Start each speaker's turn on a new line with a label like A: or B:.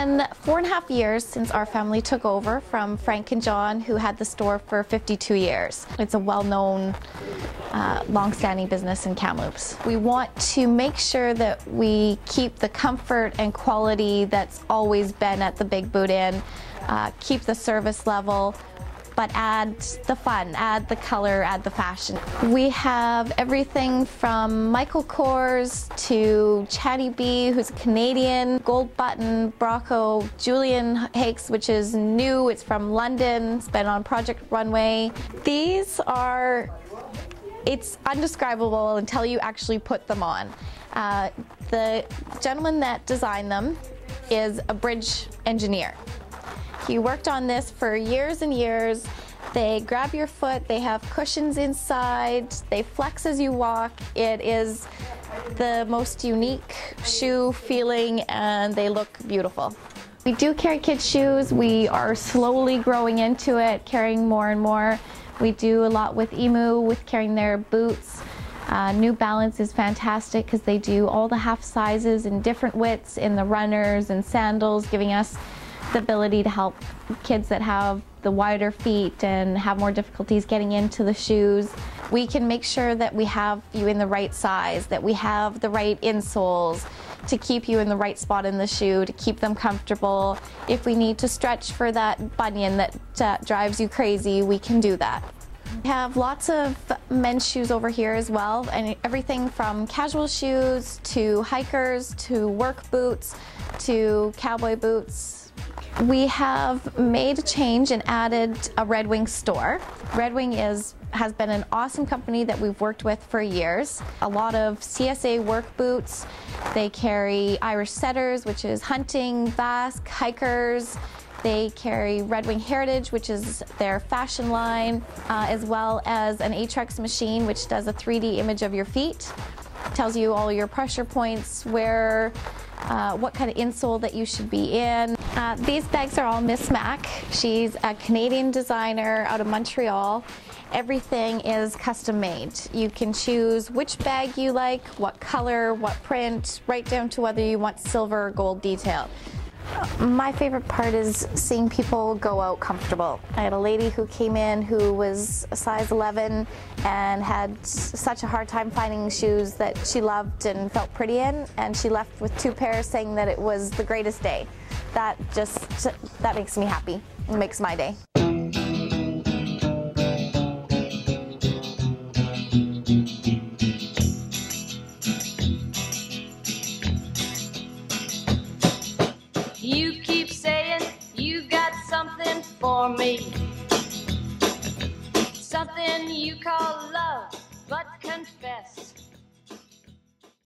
A: and a half years since our family took over from Frank and John, who had the store for 52 years. It's a well-known, uh, long-standing business in Kamloops. We want to make sure that we keep the comfort and quality that's always been at the Big Boot Inn, uh, keep the service level, but add the fun, add the color, add the fashion. We have everything from Michael Kors to Chatty B, who's a Canadian, Gold Button, Brocco, Julian Hakes, which is new, it's from London, it's been on Project Runway. These are, it's undescribable until you actually put them on. Uh, the gentleman that designed them is a bridge engineer. He worked on this for years and years. They grab your foot, they have cushions inside, they flex as you walk. It is the most unique shoe feeling and they look beautiful. We do carry kids shoes. We are slowly growing into it, carrying more and more. We do a lot with Emu, with carrying their boots. Uh, New Balance is fantastic because they do all the half sizes in different widths in the runners and sandals, giving us the ability to help kids that have the wider feet and have more difficulties getting into the shoes. We can make sure that we have you in the right size, that we have the right insoles to keep you in the right spot in the shoe, to keep them comfortable. If we need to stretch for that bunion that uh, drives you crazy, we can do that. We have lots of men's shoes over here as well, and everything from casual shoes to hikers to work boots to cowboy boots, we have made a change and added a Red Wing store. Red Wing is has been an awesome company that we've worked with for years. A lot of CSA work boots. They carry Irish setters, which is hunting, Vasque, hikers. They carry Red Wing Heritage, which is their fashion line, uh, as well as an Aetrex machine, which does a 3D image of your feet. Tells you all your pressure points, where uh, what kind of insole that you should be in. Uh, these bags are all Miss Mac. She's a Canadian designer out of Montreal. Everything is custom made. You can choose which bag you like, what color, what print, right down to whether you want silver or gold detail. My favorite part is seeing people go out comfortable. I had a lady who came in who was a size 11 and had such a hard time finding shoes that she loved and felt pretty in, and she left with two pairs saying that it was the greatest day. That just, that makes me happy. It makes my day.
B: for me. Something you call love, but confess.